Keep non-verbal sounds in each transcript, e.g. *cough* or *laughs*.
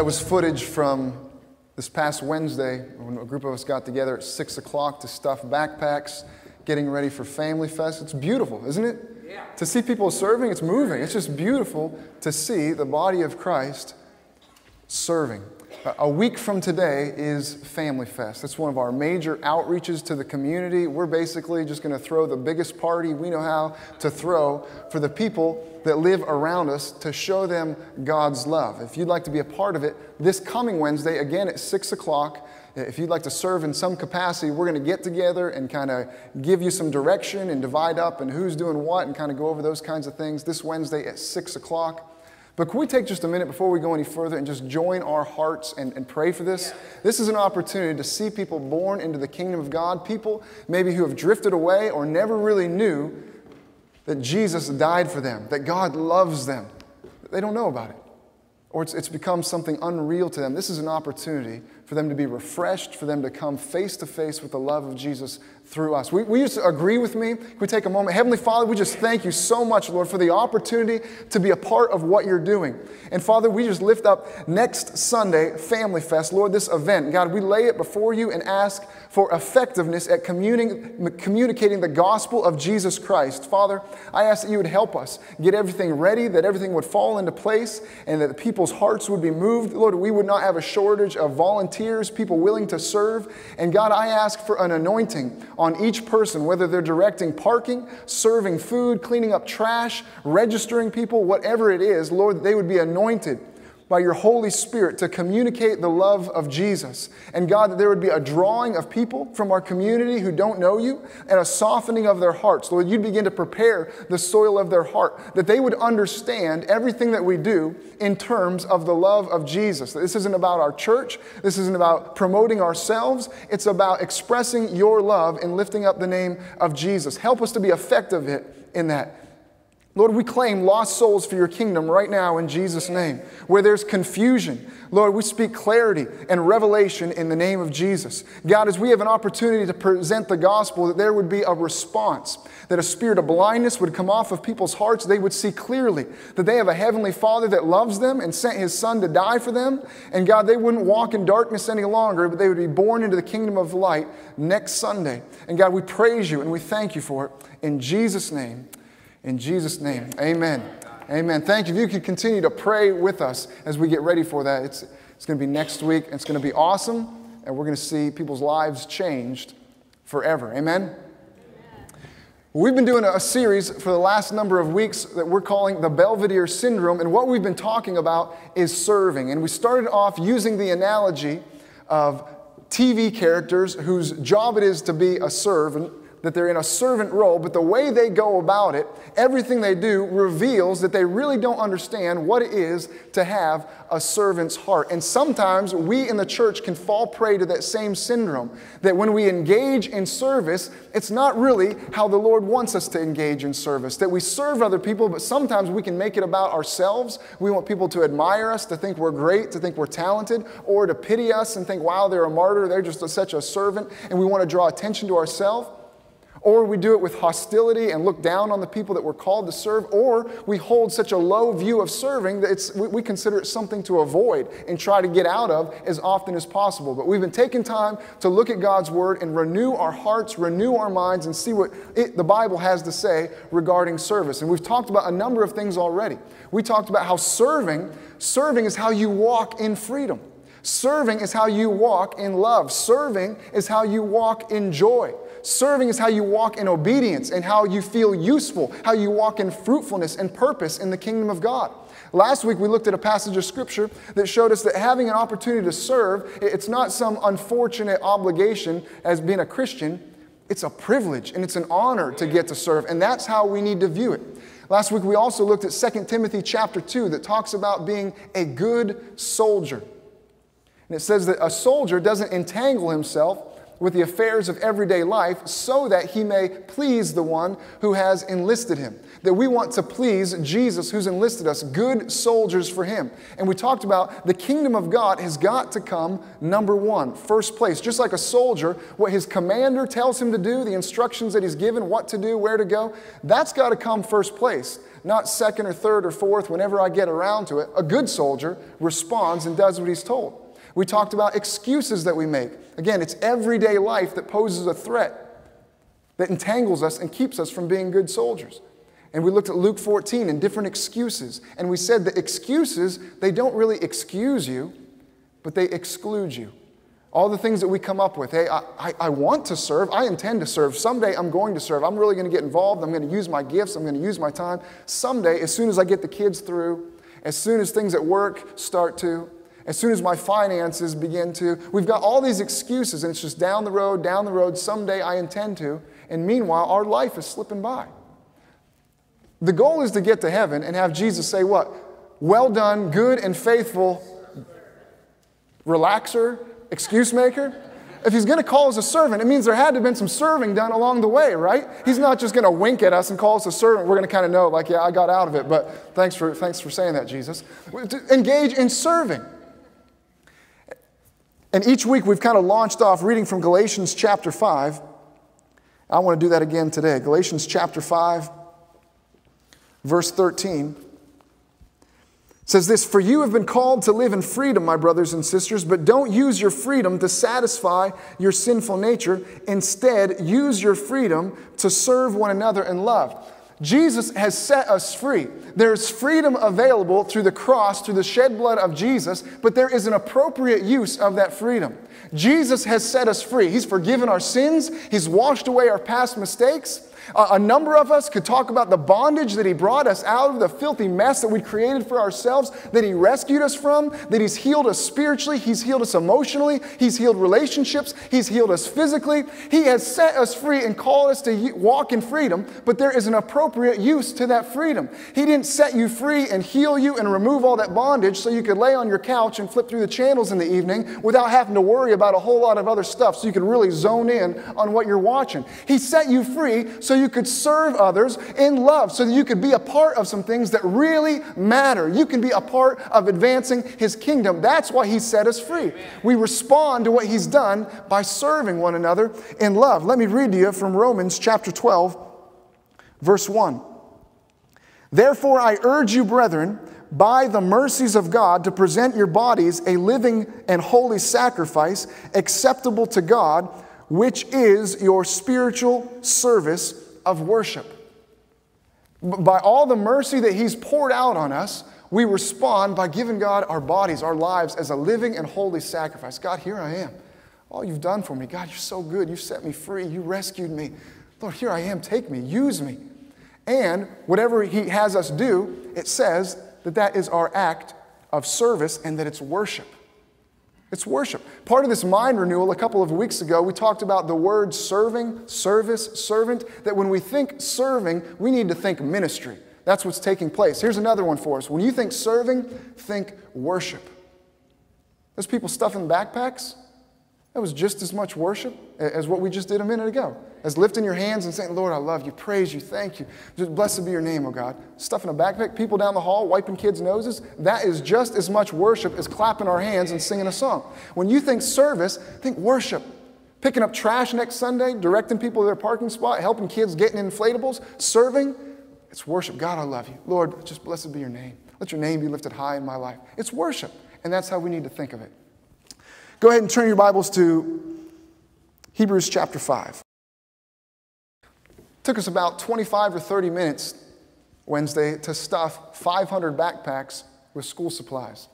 That was footage from this past Wednesday when a group of us got together at 6 o'clock to stuff backpacks, getting ready for Family Fest. It's beautiful, isn't it? Yeah. To see people serving, it's moving. It's just beautiful to see the body of Christ serving. A week from today is Family Fest. It's one of our major outreaches to the community. We're basically just going to throw the biggest party we know how to throw for the people that live around us to show them God's love. If you'd like to be a part of it, this coming Wednesday, again at 6 o'clock, if you'd like to serve in some capacity, we're going to get together and kind of give you some direction and divide up and who's doing what and kind of go over those kinds of things this Wednesday at 6 o'clock. But can we take just a minute before we go any further and just join our hearts and, and pray for this? Yeah. This is an opportunity to see people born into the kingdom of God, people maybe who have drifted away or never really knew that Jesus died for them, that God loves them. They don't know about it. Or it's, it's become something unreal to them. This is an opportunity for them to be refreshed, for them to come face to face with the love of Jesus through us. We, we to agree with me. We take a moment? Heavenly Father, we just thank you so much, Lord, for the opportunity to be a part of what you're doing. And Father, we just lift up next Sunday, Family Fest, Lord, this event. God, we lay it before you and ask for effectiveness at communicating the gospel of Jesus Christ. Father, I ask that you would help us get everything ready, that everything would fall into place, and that people's hearts would be moved. Lord, we would not have a shortage of volunteers, people willing to serve. And God, I ask for an anointing on each person, whether they're directing parking, serving food, cleaning up trash, registering people, whatever it is, Lord, they would be anointed by your Holy Spirit to communicate the love of Jesus. And God, that there would be a drawing of people from our community who don't know you and a softening of their hearts. Lord, you'd begin to prepare the soil of their heart, that they would understand everything that we do in terms of the love of Jesus. This isn't about our church, this isn't about promoting ourselves, it's about expressing your love and lifting up the name of Jesus. Help us to be effective in that. Lord, we claim lost souls for your kingdom right now in Jesus' name. Where there's confusion, Lord, we speak clarity and revelation in the name of Jesus. God, as we have an opportunity to present the gospel, that there would be a response, that a spirit of blindness would come off of people's hearts. They would see clearly that they have a heavenly Father that loves them and sent his Son to die for them. And God, they wouldn't walk in darkness any longer, but they would be born into the kingdom of light next Sunday. And God, we praise you and we thank you for it. In Jesus' name. In Jesus' name, amen. Amen. Thank you. If you could continue to pray with us as we get ready for that. It's, it's going to be next week. It's going to be awesome, and we're going to see people's lives changed forever. Amen. We've been doing a series for the last number of weeks that we're calling the Belvedere Syndrome, and what we've been talking about is serving. And we started off using the analogy of TV characters whose job it is to be a servant that they're in a servant role, but the way they go about it, everything they do reveals that they really don't understand what it is to have a servant's heart. And sometimes we in the church can fall prey to that same syndrome that when we engage in service, it's not really how the Lord wants us to engage in service. That we serve other people, but sometimes we can make it about ourselves. We want people to admire us, to think we're great, to think we're talented, or to pity us and think, wow, they're a martyr, they're just a, such a servant, and we want to draw attention to ourselves. Or we do it with hostility and look down on the people that we're called to serve, or we hold such a low view of serving that it's, we consider it something to avoid and try to get out of as often as possible. But we've been taking time to look at God's Word and renew our hearts, renew our minds, and see what it, the Bible has to say regarding service. And we've talked about a number of things already. We talked about how serving, serving is how you walk in freedom. Serving is how you walk in love. Serving is how you walk in joy. Serving is how you walk in obedience and how you feel useful, how you walk in fruitfulness and purpose in the kingdom of God. Last week, we looked at a passage of scripture that showed us that having an opportunity to serve, it's not some unfortunate obligation as being a Christian. It's a privilege and it's an honor to get to serve, and that's how we need to view it. Last week we also looked at 2 Timothy chapter 2 that talks about being a good soldier. And it says that a soldier doesn't entangle himself with the affairs of everyday life so that he may please the one who has enlisted him. That we want to please Jesus who's enlisted us, good soldiers for him. And we talked about the kingdom of God has got to come number one, first place. Just like a soldier, what his commander tells him to do, the instructions that he's given, what to do, where to go, that's got to come first place. Not second or third or fourth whenever I get around to it. A good soldier responds and does what he's told. We talked about excuses that we make. Again, it's everyday life that poses a threat that entangles us and keeps us from being good soldiers. And we looked at Luke 14 and different excuses. And we said that excuses, they don't really excuse you, but they exclude you. All the things that we come up with. Hey, I, I, I, want to serve. I intend to serve. Someday I'm going to serve. I'm really going to get involved. I'm going to use my gifts. I'm going to use my time. Someday, as soon as I get the kids through, as soon as things at work start to, as soon as my finances begin to, we've got all these excuses, and it's just down the road, down the road, someday I intend to. And meanwhile, our life is slipping by. The goal is to get to heaven and have Jesus say, What? Well done, good and faithful relaxer, excuse maker. If he's going to call us a servant, it means there had to have been some serving done along the way, right? He's not just going to wink at us and call us a servant. We're going to kind of know, like, yeah, I got out of it, but thanks for, thanks for saying that, Jesus. Engage in serving. And each week we've kind of launched off reading from Galatians chapter 5. I want to do that again today. Galatians chapter 5, verse 13 says this For you have been called to live in freedom, my brothers and sisters, but don't use your freedom to satisfy your sinful nature. Instead, use your freedom to serve one another in love. Jesus has set us free. There's freedom available through the cross, through the shed blood of Jesus, but there is an appropriate use of that freedom. Jesus has set us free. He's forgiven our sins, He's washed away our past mistakes, a number of us could talk about the bondage that He brought us out of, the filthy mess that we created for ourselves, that He rescued us from, that He's healed us spiritually, He's healed us emotionally, He's healed relationships, He's healed us physically. He has set us free and called us to walk in freedom, but there is an appropriate use to that freedom. He didn't set you free and heal you and remove all that bondage so you could lay on your couch and flip through the channels in the evening without having to worry about a whole lot of other stuff so you could really zone in on what you're watching. He set you free so you could serve others in love, so that you could be a part of some things that really matter. You can be a part of advancing His kingdom. That's why He set us free. We respond to what He's done by serving one another in love. Let me read to you from Romans chapter 12, verse 1. Therefore, I urge you, brethren, by the mercies of God, to present your bodies a living and holy sacrifice acceptable to God which is your spiritual service of worship. By all the mercy that He's poured out on us, we respond by giving God our bodies, our lives as a living and holy sacrifice. God, here I am. All you've done for me. God, you're so good. You set me free. You rescued me. Lord, here I am. Take me. Use me. And whatever He has us do, it says that that is our act of service and that it's worship. It's worship. Part of this mind renewal, a couple of weeks ago, we talked about the word serving, service, servant, that when we think serving, we need to think ministry. That's what's taking place. Here's another one for us. When you think serving, think worship. Those people stuffing backpacks, that was just as much worship as what we just did a minute ago. As lifting your hands and saying, Lord, I love you, praise you, thank you. Just blessed be your name, oh God. Stuffing a backpack, people down the hall, wiping kids' noses, that is just as much worship as clapping our hands and singing a song. When you think service, think worship. Picking up trash next Sunday, directing people to their parking spot, helping kids getting inflatables, serving, it's worship. God, I love you. Lord, just blessed be your name. Let your name be lifted high in my life. It's worship, and that's how we need to think of it. Go ahead and turn your Bibles to Hebrews chapter 5. It took us about 25 or 30 minutes Wednesday to stuff 500 backpacks with school supplies.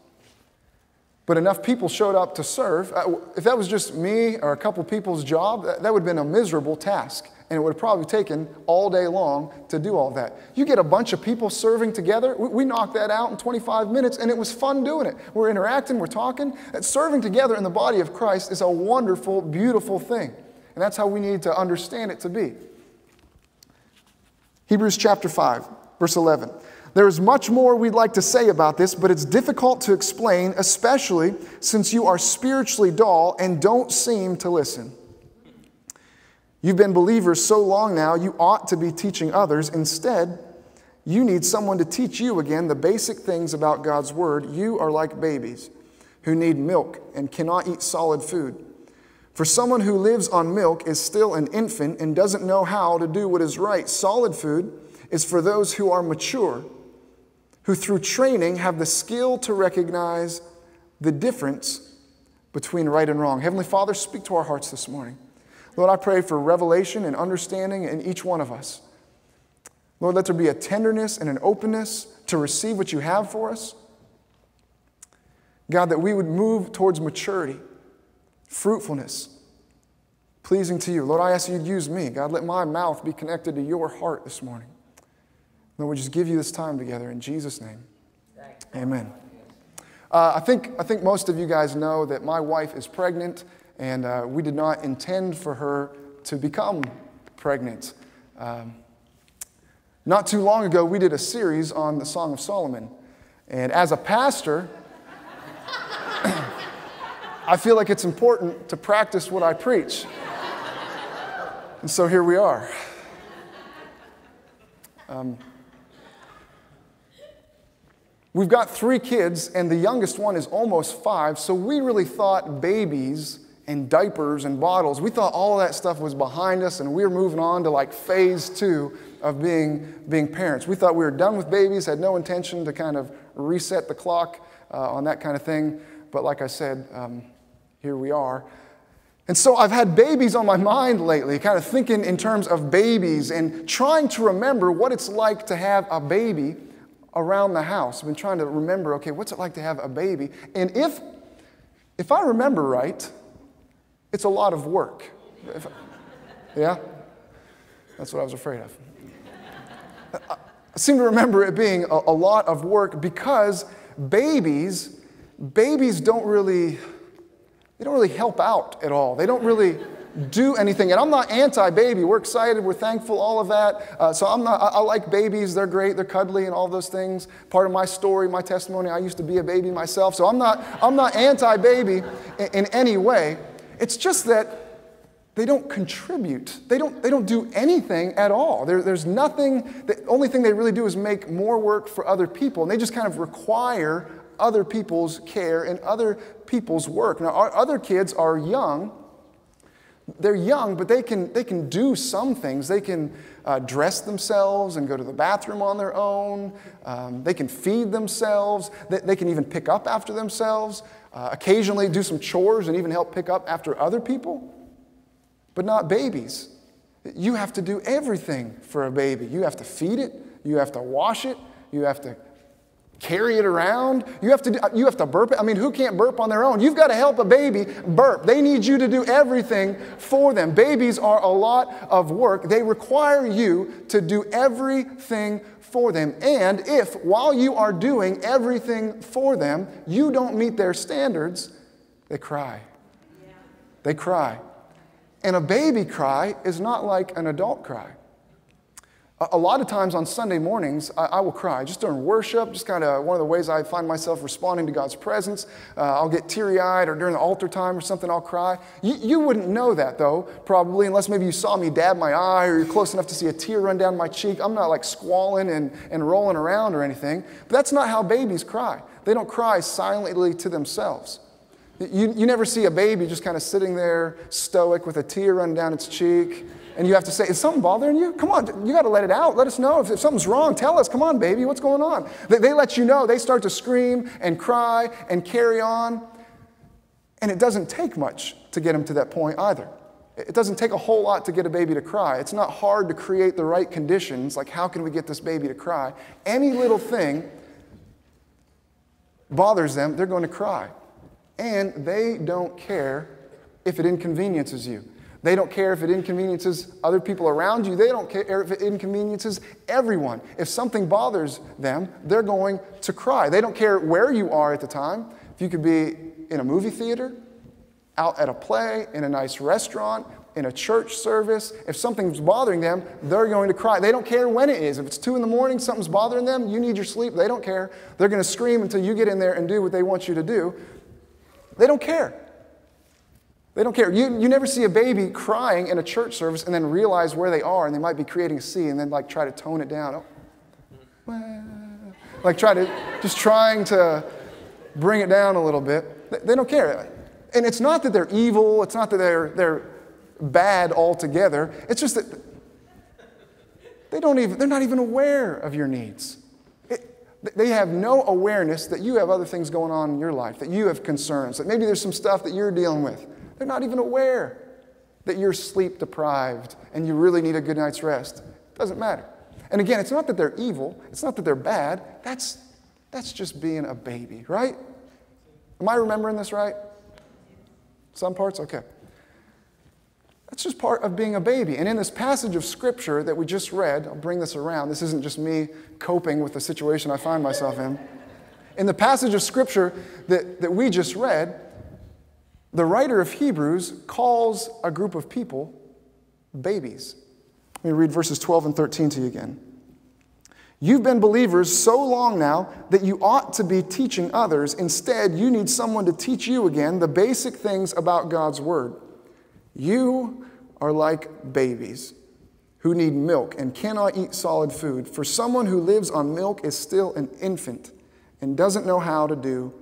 But enough people showed up to serve. Uh, if that was just me or a couple people's job, that would have been a miserable task and it would have probably taken all day long to do all that. You get a bunch of people serving together, we, we knocked that out in 25 minutes, and it was fun doing it. We're interacting, we're talking. And serving together in the body of Christ is a wonderful, beautiful thing. And that's how we need to understand it to be. Hebrews chapter 5, verse 11. There is much more we'd like to say about this, but it's difficult to explain, especially since you are spiritually dull and don't seem to listen. You've been believers so long now, you ought to be teaching others. Instead, you need someone to teach you again the basic things about God's Word. You are like babies who need milk and cannot eat solid food. For someone who lives on milk is still an infant and doesn't know how to do what is right. Solid food is for those who are mature, who through training have the skill to recognize the difference between right and wrong. Heavenly Father, speak to our hearts this morning. Lord, I pray for revelation and understanding in each one of us. Lord, let there be a tenderness and an openness to receive what you have for us. God, that we would move towards maturity fruitfulness, pleasing to you. Lord, I ask you to use me. God, let my mouth be connected to your heart this morning. Lord, we just give you this time together in Jesus' name. Amen. Uh, I, think, I think most of you guys know that my wife is pregnant, and uh, we did not intend for her to become pregnant. Um, not too long ago, we did a series on the Song of Solomon. And as a pastor, *coughs* I feel like it's important to practice what I preach. And so here we are. Um, we've got three kids, and the youngest one is almost five, so we really thought babies and diapers and bottles, we thought all that stuff was behind us, and we were moving on to like phase two of being, being parents. We thought we were done with babies, had no intention to kind of reset the clock uh, on that kind of thing. But like I said, um, here we are. And so I've had babies on my mind lately, kind of thinking in terms of babies and trying to remember what it's like to have a baby around the house. I've been trying to remember, okay, what's it like to have a baby? And if, if I remember right, it's a lot of work. Yeah? That's what I was afraid of. I seem to remember it being a, a lot of work because babies, babies don't really they don't really help out at all. They don't really do anything. And I'm not anti baby. We're excited, we're thankful, all of that. Uh, so I'm not, I, I, like babies. They're great, they're cuddly, and all those things. Part of my story, my testimony, I used to be a baby myself. So I'm not, I'm not anti baby in, in any way. It's just that they don't contribute. They don't, they don't do anything at all. There, there's nothing, the only thing they really do is make more work for other people. And they just kind of require other people's care and other people's work. Now, our other kids are young. They're young, but they can, they can do some things. They can uh, dress themselves and go to the bathroom on their own. Um, they can feed themselves. They, they, can even pick up after themselves. Uh, occasionally do some chores and even help pick up after other people. But not babies. You have to do everything for a baby. You have to feed it, you have to wash it, you have to carry it around. You have, to do, you have to burp it. I mean, who can't burp on their own? You've got to help a baby burp. They need you to do everything for them. Babies are a lot of work. They require you to do everything for them. And if, while you are doing everything for them, you don't meet their standards, they cry. They cry. And a baby cry is not like an adult cry. A lot of times on Sunday mornings, I, I will cry just during worship, just kind of one of the ways I find myself responding to God's presence. Uh, I'll get teary eyed, or during the altar time or something, I'll cry. You, you wouldn't know that though, probably, unless maybe you saw me dab my eye or you're close enough to see a tear run down my cheek. I'm not like squalling and, and rolling around or anything, but that's not how babies cry. They don't cry silently to themselves. You, you never see a baby just kind of sitting there stoic with a tear running down its cheek and you have to say, Is something bothering you? Come on, you got to let it out. Let us know. If, if, something's wrong, tell us. Come on, baby, what's going on? They, they let you know. They start to scream and cry and carry on. And it doesn't take much to get them to that point either. It doesn't take a whole lot to get a baby to cry. It's not hard to create the right conditions, like how can we get this baby to cry? Any little thing bothers them, they're going to cry. And they don't care if it inconveniences you. They don't care if it inconveniences other people around you. They don't care if it inconveniences everyone. If something bothers them, they're going to cry. They don't care where you are at the time. If you could be in a movie theater, out at a play, in a nice restaurant, in a church service, if something's bothering them, they're going to cry. They don't care when it is. If it's two in the morning, something's bothering them, you need your sleep, they don't care. They're going to scream until you get in there and do what they want you to do. They don't care. They don't care. You, you never see a baby crying in a church service and then realize where they are and they might be creating a scene and then like try to tone it down. Oh. Like try to, just trying to bring it down a little bit. They don't care. And it's not that they're evil, it's not that they're, they're bad altogether. It's just that they don't even, they're not even aware of your needs. They have no awareness that you have other things going on in your life, that you have concerns, that maybe there's some stuff that you're dealing with. They're not even aware that you're sleep deprived and you really need a good night's rest. It doesn't matter. And again, it's not that they're evil, it's not that they're bad. That's, that's just being a baby, right? Am I remembering this right? Some parts? Okay. That's just part of being a baby. And in this passage of scripture that we just read, I'll bring this around. This isn't just me coping with the situation I find myself in. In the passage of scripture that, that we just read, the writer of Hebrews calls a group of people babies. Let me read verses 12 and 13 to you again. You've been believers so long now that you ought to be teaching others. Instead, you need someone to teach you again the basic things about God's Word. You are like babies who need milk and cannot eat solid food, for someone who lives on milk is still an infant and doesn't know how to do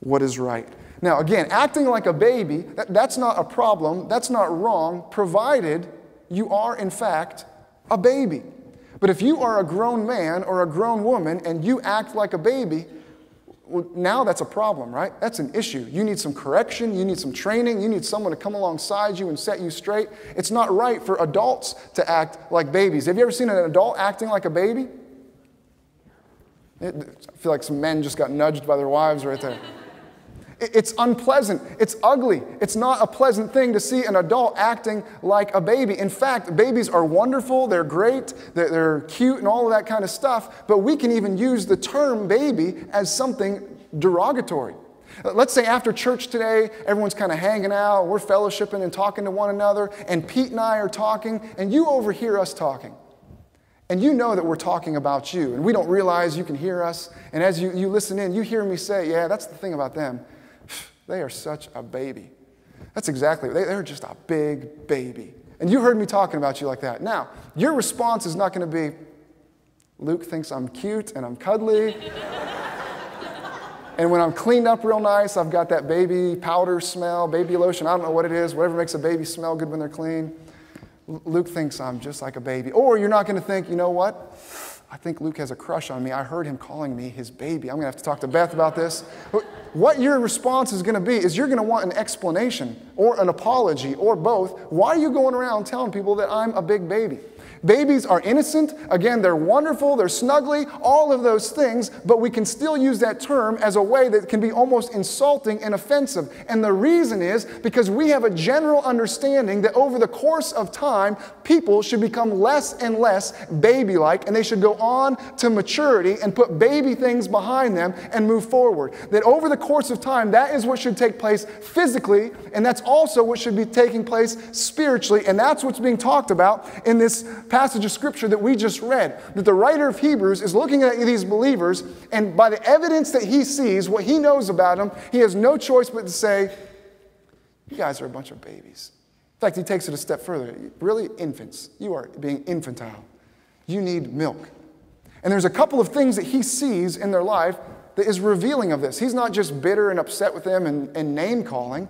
what is right. Now, again, acting like a baby, that, that's not a problem, that's not wrong, provided you are, in fact, a baby. But if you are a grown man or a grown woman and you act like a baby, well, now that's a problem, right? That's an issue. You need some correction, you need some training, you need someone to come alongside you and set you straight. It's not right for adults to act like babies. Have you ever seen an adult acting like a baby? It, I feel like some men just got nudged by their wives right there. It's unpleasant. It's ugly. It's not a pleasant thing to see an adult acting like a baby. In fact, babies are wonderful, they're great, they're, they're, cute, and all of that kind of stuff, but we can even use the term baby as something derogatory. Uh, let's say after church today, everyone's kind of hanging out, we're fellowshipping and talking to one another, and Pete and I are talking, and you overhear us talking. And you know that we're talking about you, and we don't realize you can hear us. And as you, you listen in, you hear me say, Yeah, that's the thing about them. They are such a baby. That's exactly, they, they're just a big baby. And you heard me talking about you like that. Now, your response is not going to be, Luke thinks I'm cute and I'm cuddly. *laughs* and when I'm cleaned up real nice, I've got that baby powder smell, baby lotion, I don't know what it is, whatever makes a baby smell good when they're clean. Luke thinks I'm just like a baby. Or you're not going to think, you know what? I think Luke has a crush on me. I heard him calling me his baby. I'm going to have to talk to Beth about this. What your response is going to be is you're going to want an explanation or an apology or both. Why are you going around telling people that I'm a big baby? Babies are innocent. Again, they're wonderful, they're snuggly, all of those things, but we can still use that term as a way that can be almost insulting and offensive. And the reason is because we have a general understanding that over the course of time, people should become less and less baby like, and they should go on to maturity and put baby things behind them and move forward. That over the course of time, that is what should take place physically, and that's also what should be taking place spiritually, and that's what's being talked about in this passage of scripture that we just read. That the writer of Hebrews is looking at these believers, and by the evidence that he sees, what he knows about them, he has no choice but to say, You guys are a bunch of babies. In fact, he takes it a step further. Really, infants. You are being infantile. You need milk. And there's a couple of things that he sees in their life that is revealing of this. He's not just bitter and upset with them and, and name calling,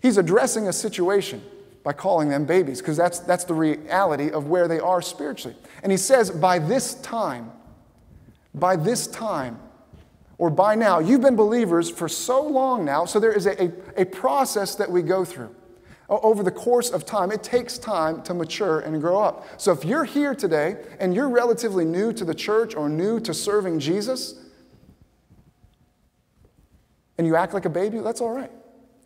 he's addressing a situation by calling them babies, because that's, that's the reality of where they are spiritually. And he says, by this time, by this time, or by now, you've been believers for so long now, so there is a, a, a process that we go through. Over the course of time, it takes time to mature and grow up. So if you're here today and you're relatively new to the church or new to serving Jesus, and you act like a baby, that's all right.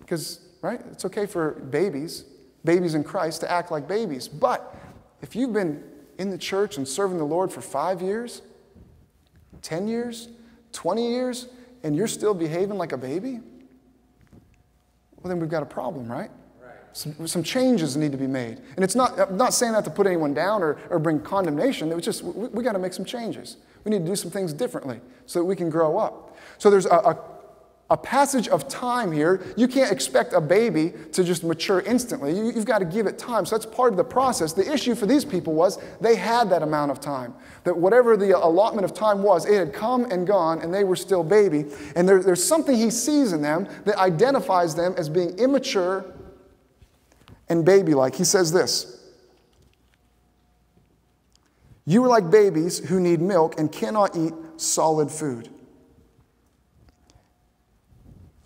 Because, right, it's okay for babies babies in Christ to act like babies. But if you've been in the church and serving the Lord for five years, 10 years, 20 years, and you're still behaving like a baby, well, then we've got a problem, right? right. Some, some, changes need to be made. And it's not, I'm not saying that to put anyone down or, or bring condemnation. It was just, we, we got to make some changes. We need to do some things differently so that we can grow up. So there's a, a a passage of time here. You can't expect a baby to just mature instantly. You, have got to give it time. So that's part of the process. The issue for these people was they had that amount of time. That whatever the allotment of time was, it had come and gone, and they were still baby. And there, there's something he sees in them that identifies them as being immature and baby like. He says this. You are like babies who need milk and cannot eat solid food.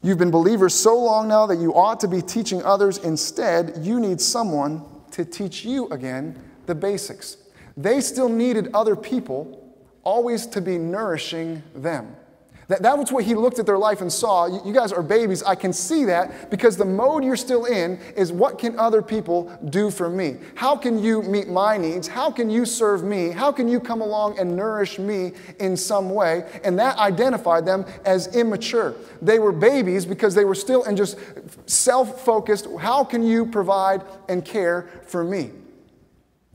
You've been believers so long now that you ought to be teaching others. Instead, you need someone to teach you again the basics. They still needed other people always to be nourishing them. That, that was what he looked at their life and saw. You, you guys are babies. I can see that because the mode you're still in is what can other people do for me? How can you meet my needs? How can you serve me? How can you come along and nourish me in some way? And that identified them as immature. They were babies because they were still in just self focused. How can you provide and care for me?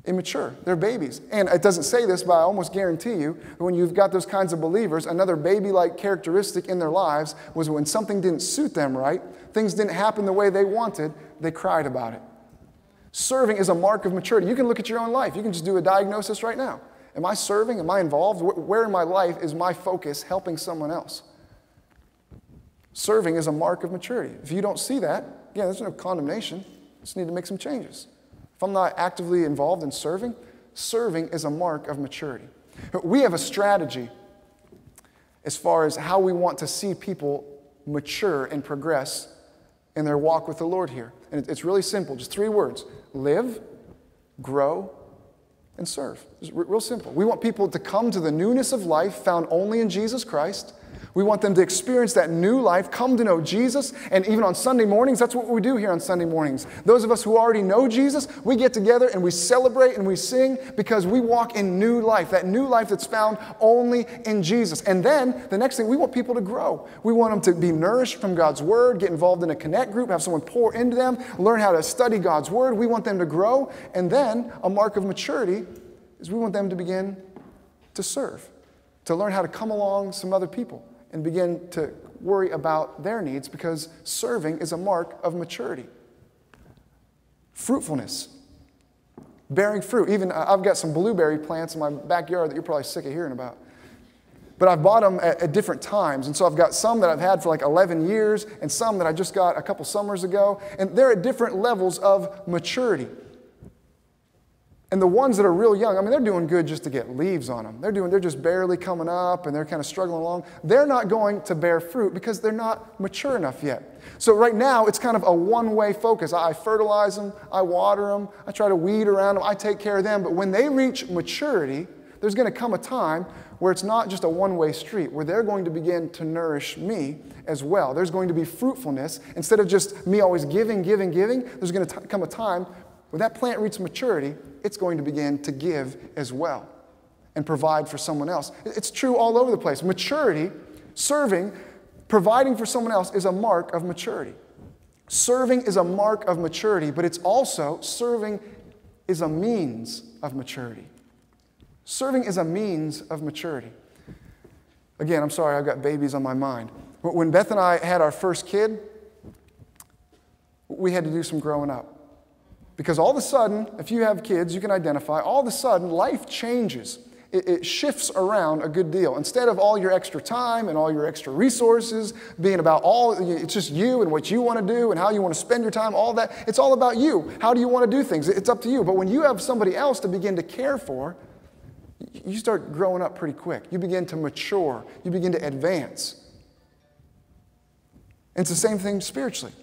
Immature. They're babies. And it doesn't say this, but I almost guarantee you when you've got those kinds of believers, another baby like characteristic in their lives was when something didn't suit them right, things didn't happen the way they wanted, they cried about it. Serving is a mark of maturity. You can look at your own life, you can just do a diagnosis right now. Am I serving? Am I involved? Where in my life is my focus helping someone else? Serving is a mark of maturity. If you don't see that, again, there's no condemnation. You just need to make some changes. If I'm not actively involved in serving, serving is a mark of maturity. We have a strategy as far as how we want to see people mature and progress in their walk with the Lord here. And it's really simple, just three words live, grow, and serve. It's real simple. We want people to come to the newness of life found only in Jesus Christ we want them to experience that new life, come to know Jesus. And even on Sunday mornings, that's what we do here on Sunday mornings. Those of us who already know Jesus, we get together and we celebrate and we sing because we walk in new life, that new life that's found only in Jesus. And then the next thing, we want people to grow. We want them to be nourished from God's Word, get involved in a connect group, have someone pour into them, learn how to study God's Word. We want them to grow. And then a mark of maturity is we want them to begin to serve, to learn how to come along some other people and begin to worry about their needs because serving is a mark of maturity. Fruitfulness, bearing fruit. Even uh, I've got some blueberry plants in my backyard that you're probably sick of hearing about. But I've bought them at, at, different times. And so I've got some that I've had for like 11 years and some that I just got a couple summers ago. And they're at different levels of maturity. And the ones that are real young, I mean, they're doing good just to get leaves on them. They're doing, they're just barely coming up and they're kind of struggling along. They're not going to bear fruit because they're not mature enough yet. So right now, it's kind of a one-way focus. I fertilize them, I water them, I try to weed around them, I take care of them. But when they reach maturity, there's going to come a time where it's not just a one-way street, where they're going to begin to nourish me as well. There's going to be fruitfulness. Instead of just me always giving, giving, giving, there's going to come a time when that plant reaches maturity, it's going to begin to give as well and provide for someone else. It's true all over the place. Maturity, serving, providing for someone else is a mark of maturity. Serving is a mark of maturity, but it's also, serving is a means of maturity. Serving is a means of maturity. Again, I'm sorry, I've got babies on my mind. But when Beth and I had our first kid, we had to do some growing up. Because all of a sudden, if you have kids, you can identify, all of a sudden, life changes. It, it, shifts around a good deal. Instead of all your extra time and all your extra resources being about all, it's just you and what you want to do and how you want to spend your time, all that, it's all about you. How do you want to do things? It's up to you. But when you have somebody else to begin to care for, you start growing up pretty quick. You begin to mature, you begin to advance. It's the same thing spiritually.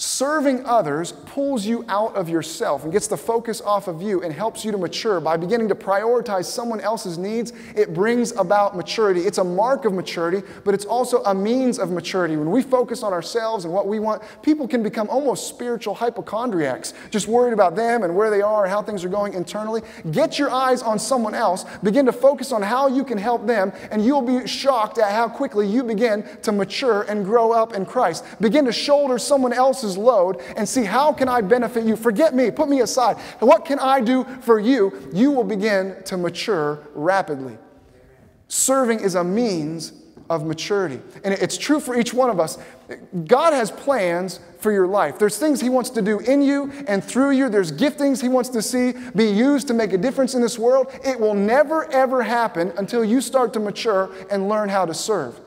Serving others pulls you out of yourself and gets the focus off of you and helps you to mature. By beginning to prioritize someone else's needs, it brings about maturity. It's a mark of maturity, but it's also a means of maturity. When we focus on ourselves and what we want, people can become almost spiritual hypochondriacs, just worried about them and where they are and how things are going internally. Get your eyes on someone else, begin to focus on how you can help them, and you'll be shocked at how quickly you begin to mature and grow up in Christ. Begin to shoulder someone else's else's load and see how can I benefit you. Forget me, put me aside. What can I do for you? You will begin to mature rapidly. Serving is a means of maturity. And it's true for each one of us. God has plans for your life. There's things He wants to do in you and through you. There's giftings He wants to see be used to make a difference in this world. It will never, ever happen until you start to mature and learn how to serve.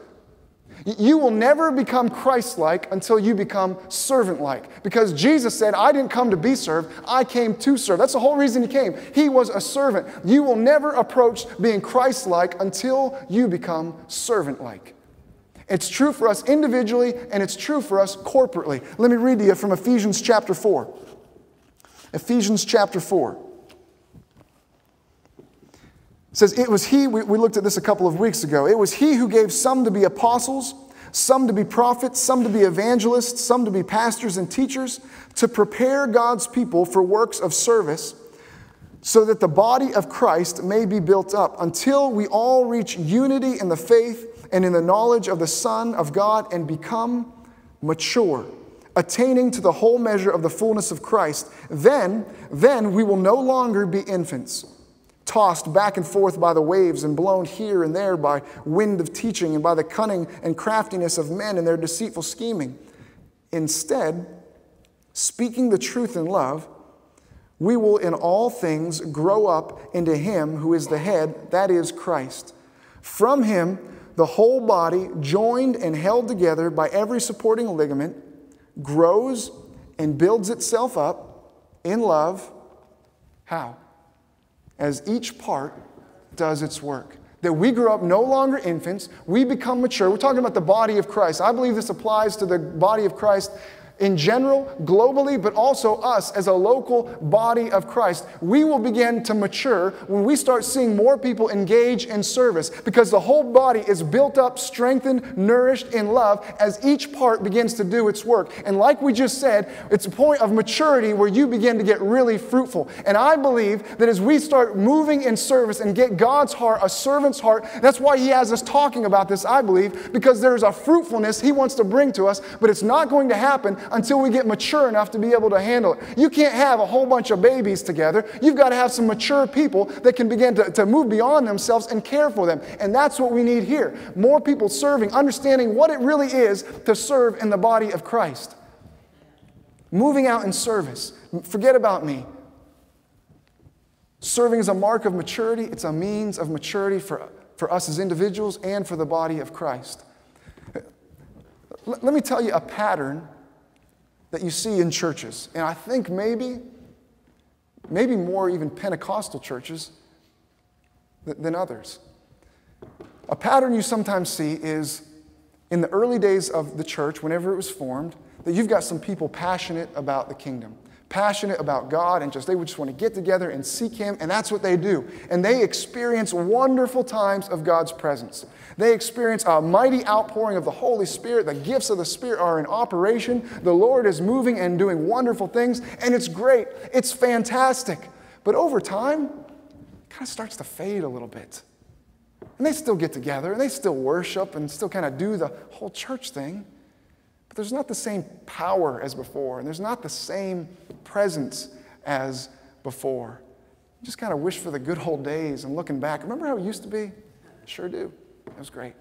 You will never become Christ like until you become servant like. Because Jesus said, I didn't come to be served, I came to serve. That's the whole reason He came. He was a servant. You will never approach being Christ like until you become servant like. It's true for us individually and it's true for us corporately. Let me read to you from Ephesians chapter 4. Ephesians chapter 4. It says, It was he, we, we looked at this a couple of weeks ago, it was he who gave some to be apostles, some to be prophets, some to be evangelists, some to be pastors and teachers, to prepare God's people for works of service, so that the body of Christ may be built up until we all reach unity in the faith and in the knowledge of the Son of God and become mature attaining to the whole measure of the fullness of Christ, then, then we will no longer be infants tossed back and forth by the waves and blown here and there by wind of teaching and by the cunning and craftiness of men and their deceitful scheming. Instead, speaking the truth in love, we will in all things grow up into Him who is the head, that is Christ. From Him, the whole body, joined and held together by every supporting ligament, grows and builds itself up in love. How? As each part does its work. That we grow up no longer infants, we become mature. We're talking about the body of Christ. I believe this applies to the body of Christ in general, globally, but also us as a local body of Christ. We will begin to mature when we start seeing more people engage in service because the whole body is built up, strengthened, nourished in love as each part begins to do its work. And like we just said, it's a point of maturity where you begin to get really fruitful. And I believe that as we start moving in service and get God's heart, a servant's heart, that's why He has us talking about this, I believe, because there's a fruitfulness He wants to bring to us, but it's not going to happen until we get mature enough to be able to handle it. You can't have a whole bunch of babies together. You've got to have some mature people that can begin to, to move beyond themselves and care for them. And that's what we need here. More people serving, understanding what it really is to serve in the body of Christ. Moving out in service. Forget about me. Serving is a mark of maturity, it's a means of maturity for, for us as individuals and for the body of Christ. Let me tell you a pattern that you see in churches. And I think maybe, maybe more even Pentecostal churches than others. A pattern you sometimes see is in the early days of the church, whenever it was formed, that you've got some people passionate about the kingdom passionate about God and just they would just want to get together and seek Him, and that's what they do. And they experience wonderful times of God's presence. They experience a mighty outpouring of the Holy Spirit. The gifts of the Spirit are in operation. The Lord is moving and doing wonderful things, and it's great. It's fantastic. But over time, it kind of starts to fade a little bit. And they still get together and they still worship and still kind of do the whole church thing. But there's not the same power as before, and there's not the same presence as before. Just kind of wish for the good old days and looking back. Remember how it used to be? Sure do. It was great.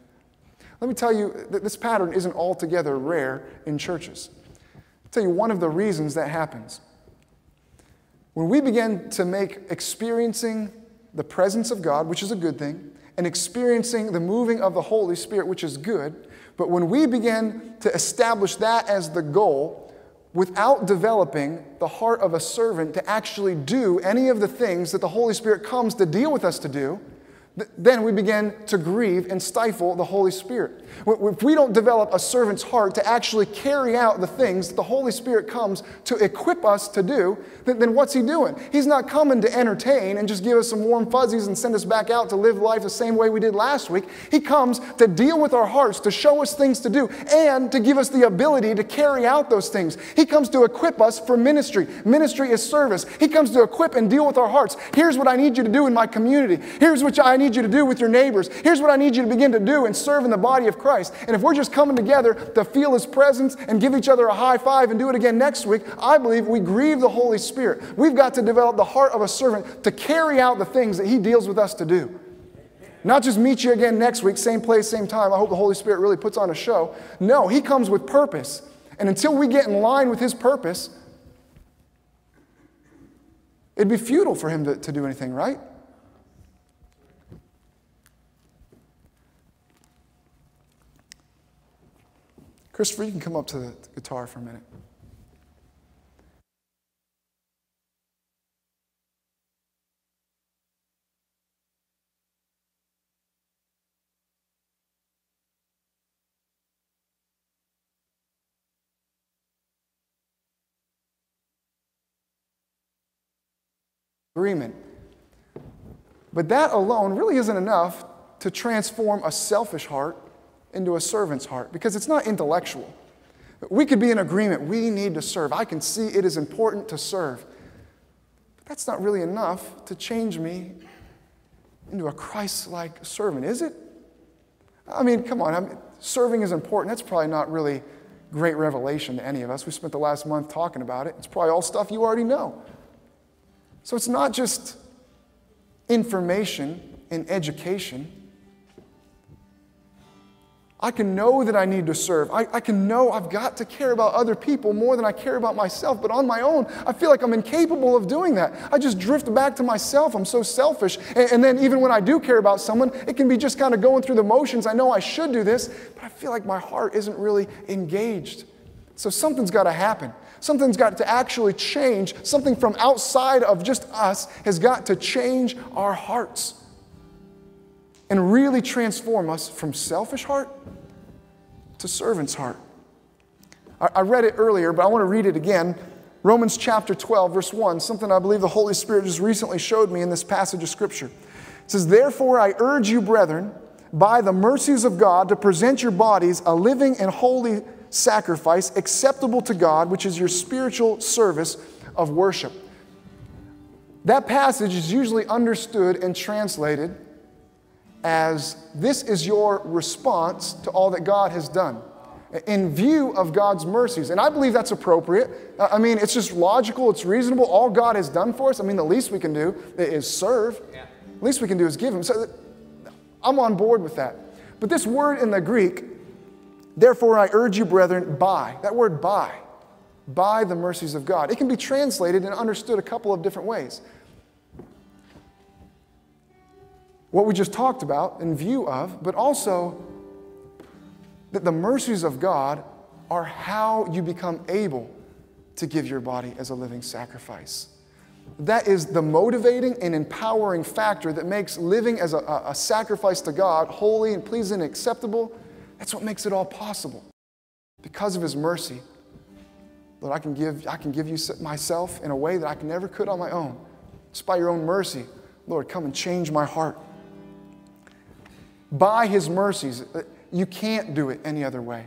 Let me tell you that this pattern isn't altogether rare in churches. I'll tell you one of the reasons that happens. When we begin to make experiencing the presence of God, which is a good thing, and experiencing the moving of the Holy Spirit, which is good, but when we begin to establish that as the goal, without developing the heart of a servant to actually do any of the things that the Holy Spirit comes to deal with us to do, then we begin to grieve and stifle the Holy Spirit. If we don't develop a servant's heart to actually carry out the things that the Holy Spirit comes to equip us to do, then what's He doing? He's not coming to entertain and just give us some warm fuzzies and send us back out to live life the same way we did last week. He comes to deal with our hearts, to show us things to do, and to give us the ability to carry out those things. He comes to equip us for ministry. Ministry is service. He comes to equip and deal with our hearts. Here's what I need you to do in my community. Here's what I need you to do with your neighbors. Here's what I need you to begin to do and serve in the body of Christ. And if we're just coming together to feel His presence and give each other a high five and do it again next week, I believe we grieve the Holy Spirit. We've got to develop the heart of a servant to carry out the things that He deals with us to do. Not just meet you again next week, same place, same time. I hope the Holy Spirit really puts on a show. No, He comes with purpose. And until we get in line with His purpose, it'd be futile for Him to, to do anything, right? Christopher, you can come up to the guitar for a minute. agreement. But that alone really isn't enough to transform a selfish heart into a servant's heart because it's not intellectual. We could be in agreement. We need to serve. I can see it is important to serve. But that's not really enough to change me into a Christ like servant, is it? I mean, come on. I mean, serving is important. That's probably not really great revelation to any of us. We spent the last month talking about it. It's probably all stuff you already know. So it's not just information and education. I can know that I need to serve. I, I, can know I've got to care about other people more than I care about myself. But on my own, I feel like I'm incapable of doing that. I just drift back to myself. I'm so selfish. And, and then, even when I do care about someone, it can be just kind of going through the motions. I know I should do this, but I feel like my heart isn't really engaged. So something's got to happen. Something's got to actually change. Something from outside of just us has got to change our hearts and really transform us from selfish heart to servant's heart. I read it earlier, but I want to read it again. Romans chapter 12, verse 1, something I believe the Holy Spirit just recently showed me in this passage of Scripture. It says, Therefore, I urge you, brethren, by the mercies of God, to present your bodies a living and holy sacrifice acceptable to God, which is your spiritual service of worship. That passage is usually understood and translated as this is your response to all that God has done in view of God's mercies. And I believe that's appropriate. Uh, I mean, it's just logical, it's reasonable. All God has done for us, I mean, the least we can do is serve. Yeah. The least we can do is give Him. So I'm on board with that. But this word in the Greek Therefore, I urge you, brethren, by, that word by, by the mercies of God. It can be translated and understood a couple of different ways. What we just talked about in view of, but also that the mercies of God are how you become able to give your body as a living sacrifice. That is the motivating and empowering factor that makes living as a, a sacrifice to God holy and pleasing and acceptable that's what makes it all possible. Because of His mercy, Lord, I can give, I can give you myself in a way that I never could on my own. Just by your own mercy, Lord, come and change my heart. By His mercies, you can't do it any other way.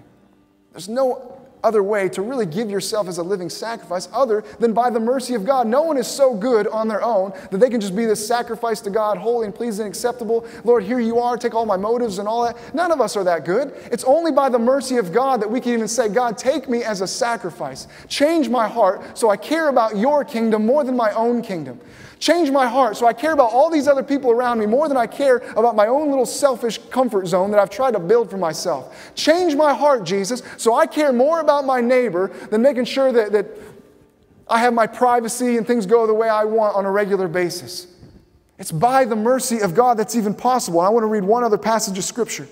There's no other way to really give yourself as a living sacrifice other than by the mercy of God. No one is so good on their own that they can just be this sacrifice to God, holy and pleasing and acceptable. Lord, here you are, take all my motives and all that. None of us are that good. It's only by the mercy of God that we can even say, God, take me as a sacrifice. Change my heart so I care about your kingdom more than my own kingdom. Change my heart so I care about all these other people around me more than I care about my own little selfish comfort zone that I've tried to build for myself. Change my heart, Jesus, so I care more about my neighbor than making sure that, that I have my privacy and things go the way I want on a regular basis. It's by the mercy of God that's even possible. And I want to read one other passage of Scripture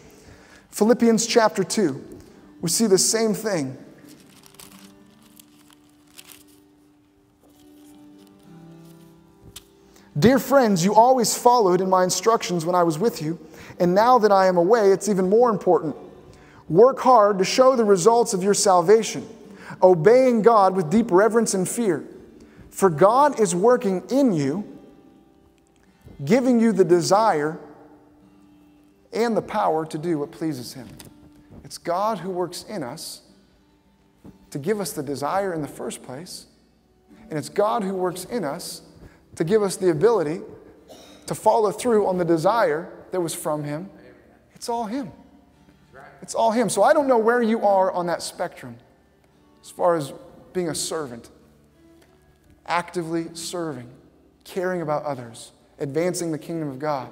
Philippians chapter 2. We see the same thing. Dear friends, you always followed in my instructions when I was with you, and now that I am away, it's even more important. Work hard to show the results of your salvation, obeying God with deep reverence and fear. For God is working in you, giving you the desire and the power to do what pleases Him. It's God who works in us to give us the desire in the first place, and it's God who works in us to give us the ability to follow through on the desire that was from Him, it's all Him. It's all Him. So I don't know where you are on that spectrum as far as being a servant, actively serving, caring about others, advancing the kingdom of God.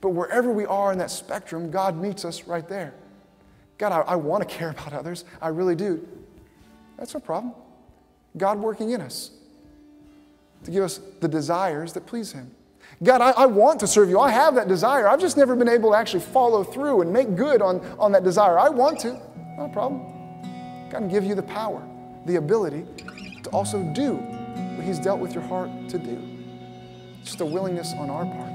But wherever we are in that spectrum, God meets us right there. God, I, I want to care about others. I really do. That's no problem. God working in us to give us the desires that please Him. God, I, I, want to serve you. I have that desire. I've just never been able to actually follow through and make good on, on that desire. I want to. No problem. God can give you the power, the ability to also do what He's dealt with your heart to do. Just a willingness on our part.